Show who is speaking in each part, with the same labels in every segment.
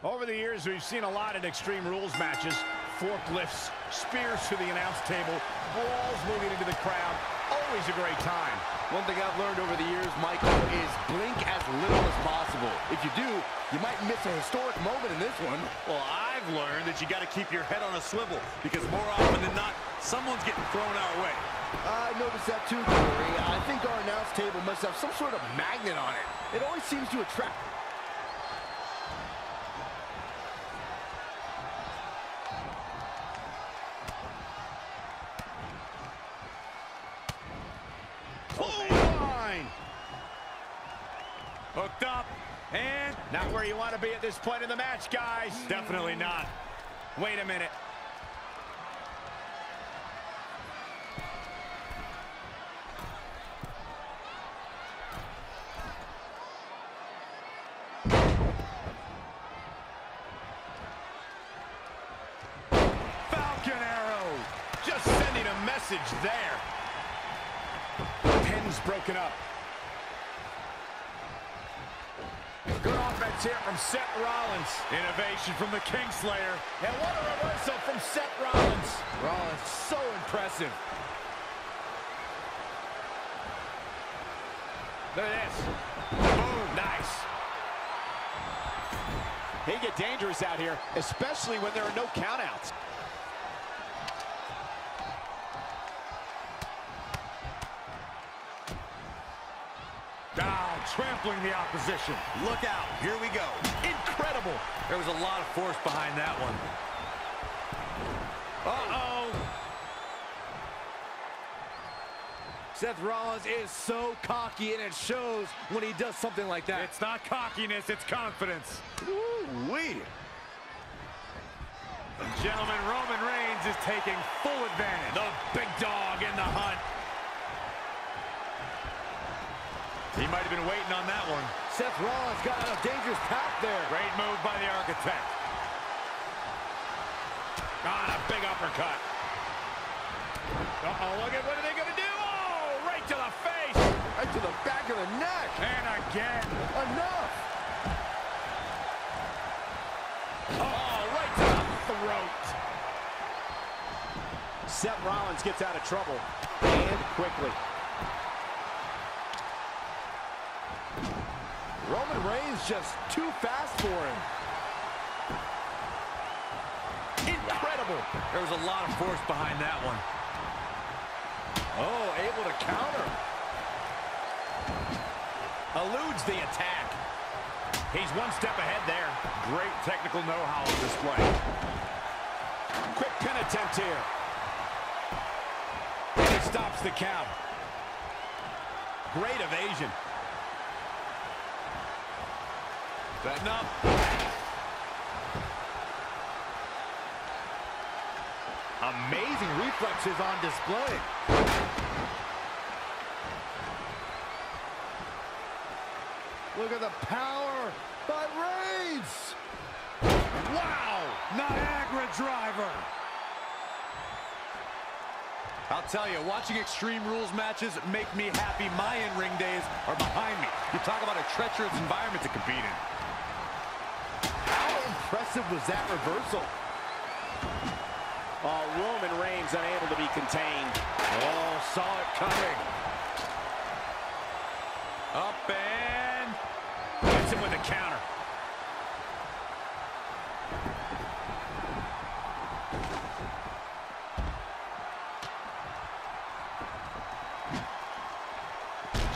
Speaker 1: Over the years, we've seen a lot in Extreme Rules matches. Forklifts, spears to the announce table, brawls moving into the crowd. Always a great time.
Speaker 2: One thing I've learned over the years, Michael, is blink as little as possible. If you do, you might miss a historic moment in this one.
Speaker 3: Well, I've learned that you got to keep your head on a swivel because more often than not, someone's getting thrown our way.
Speaker 2: I noticed that too, Corey. I think our announce table must have some sort of magnet on it. It always seems to attract
Speaker 3: Hooked up, and
Speaker 1: Not where you want to be at this point in the match, guys.
Speaker 3: definitely not.
Speaker 1: Wait a minute.
Speaker 3: Falcon arrow.
Speaker 1: Just sending a message there. Pin's broken up. Offense here from Seth Rollins.
Speaker 3: Innovation from the Kingslayer.
Speaker 1: And what a reversal from Seth Rollins.
Speaker 2: Rollins. So impressive.
Speaker 1: Look at this. Boom. Nice. They get dangerous out here, especially when there are no countouts.
Speaker 3: Trampling the opposition. Look out, here we go. Incredible. There was a lot of force behind that one. Uh-oh.
Speaker 2: Seth Rollins is so cocky, and it shows when he does something like that.
Speaker 3: It's not cockiness, it's confidence.
Speaker 2: Ooh-wee.
Speaker 3: Gentlemen, Roman Reigns is taking full advantage.
Speaker 1: The big dog in the hunt.
Speaker 3: He might have been waiting on that one.
Speaker 2: Seth Rollins got on a dangerous path there.
Speaker 3: Great move by the architect.
Speaker 1: On a big uppercut. Uh-oh, look at what are they going to do? Oh, right to the face.
Speaker 2: Right to the back of the neck.
Speaker 3: And again.
Speaker 2: Enough.
Speaker 1: Oh, right to the throat. Seth Rollins gets out of trouble. And quickly.
Speaker 2: Roman Reigns just too fast for him.
Speaker 1: Incredible.
Speaker 3: There was a lot of force behind that one.
Speaker 2: Oh, able to counter.
Speaker 1: Eludes the attack. He's one step ahead there.
Speaker 3: Great technical know-how on display.
Speaker 1: Quick pin attempt here. And he stops the count. Great evasion.
Speaker 3: Setting up.
Speaker 2: Amazing reflexes on display. Look at the power by Reigns.
Speaker 3: Wow! Niagara driver. I'll tell you, watching Extreme Rules matches make me happy my in-ring days are behind me. You talk about a treacherous environment to compete in.
Speaker 2: How impressive was that reversal?
Speaker 1: Oh, Roman Reigns unable to be contained.
Speaker 2: Oh, saw it coming.
Speaker 3: Up and...
Speaker 1: Hits him with a counter.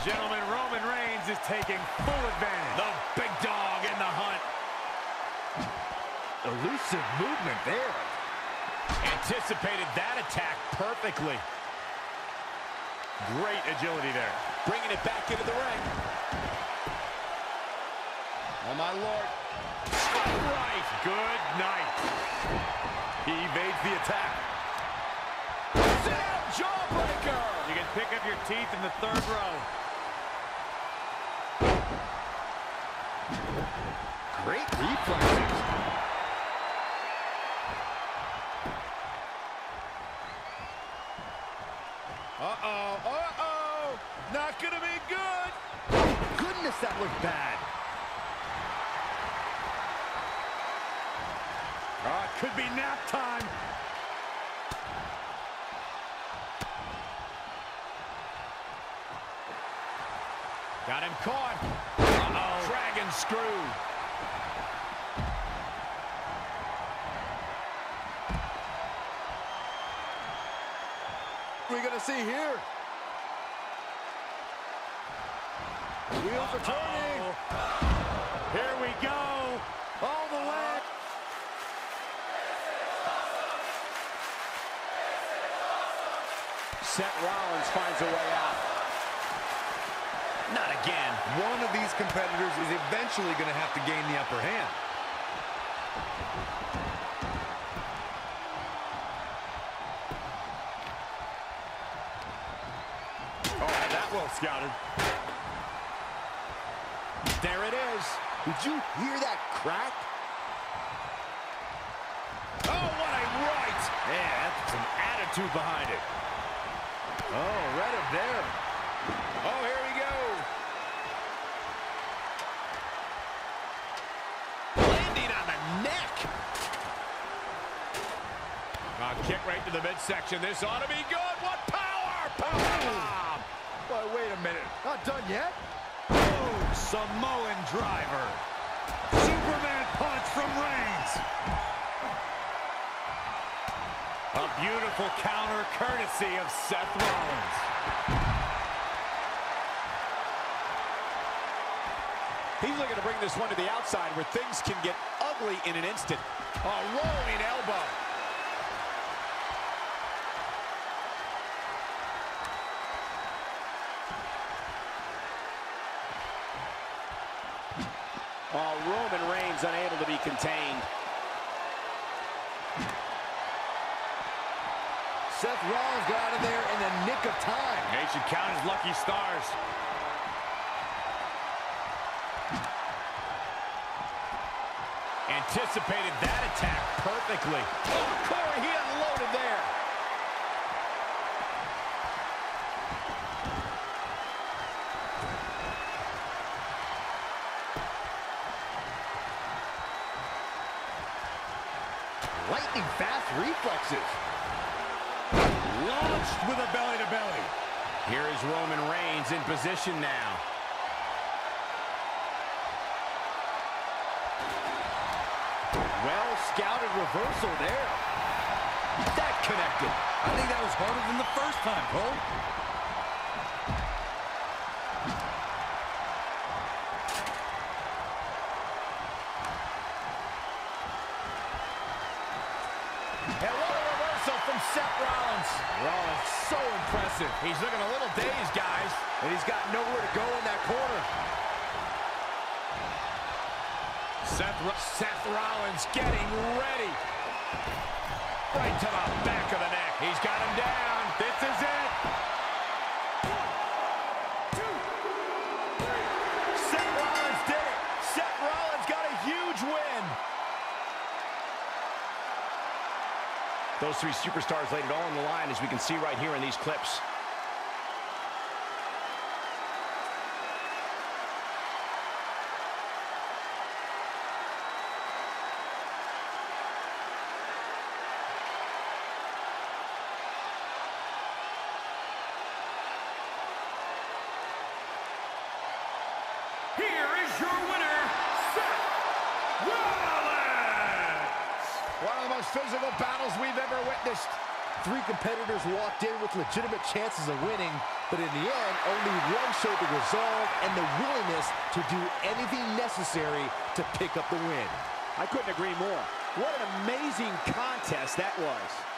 Speaker 3: Gentlemen, Roman Reigns is taking full advantage.
Speaker 1: The big dog in the hunt.
Speaker 2: Elusive movement there.
Speaker 1: Anticipated that attack perfectly.
Speaker 3: Great agility there.
Speaker 1: Bringing it back into the ring. Oh, my Lord. Strike right.
Speaker 3: Good night. He evades the attack.
Speaker 1: Sit jawbreaker.
Speaker 3: You can pick up your teeth in the third row.
Speaker 2: Great reflexes.
Speaker 1: Uh-oh, uh-oh. Not gonna be good.
Speaker 2: Goodness, that looked bad.
Speaker 3: Oh, it could be nap time.
Speaker 1: Got him caught. Uh-oh. Dragon screw.
Speaker 2: We going to see here? Wheels are turning.
Speaker 3: Here we go.
Speaker 2: All the way.
Speaker 1: Seth Rollins finds a way out. Not again.
Speaker 3: One of these competitors is eventually going to have to gain the upper hand. Oh, that well scouted.
Speaker 1: There it is.
Speaker 2: Did you hear that crack?
Speaker 1: Oh, what a right.
Speaker 3: Yeah, that's some attitude behind it.
Speaker 2: Oh, right up there.
Speaker 1: Oh, here we go. Landing on the neck. A kick right to the midsection. This ought to be good. What power! Power bomb.
Speaker 2: Wait a minute. Not done yet?
Speaker 3: Oh, Samoan driver. Superman punch from Reigns. A beautiful counter courtesy of Seth Rollins.
Speaker 1: He's looking to bring this one to the outside where things can get ugly in an instant. A rolling elbow. Oh, Roman Reigns unable to be contained.
Speaker 2: Seth Rollins got out of there in the nick of time.
Speaker 3: They should count his lucky stars.
Speaker 1: Anticipated that attack perfectly. Oh, Corey, he unloaded there.
Speaker 2: Lightning fast reflexes.
Speaker 3: Launched with a belly-to-belly.
Speaker 1: Here is Roman Reigns in position now.
Speaker 2: Well scouted reversal there.
Speaker 1: That connected.
Speaker 3: I think that was harder than the first time, Cole.
Speaker 1: From Seth Rollins.
Speaker 2: Rollins, so impressive.
Speaker 1: He's looking a little dazed, guys.
Speaker 2: And he's got nowhere to go in that corner.
Speaker 1: Seth, Seth Rollins getting ready. Right to the back of the neck. He's got him down. Those three superstars laid it all on the line, as we can see right here in these clips. Physical battles we've ever witnessed.
Speaker 2: Three competitors walked in with legitimate chances of winning, but in the end, only one showed the resolve and the willingness to do anything necessary to pick up the win.
Speaker 1: I couldn't agree more. What an amazing contest that was.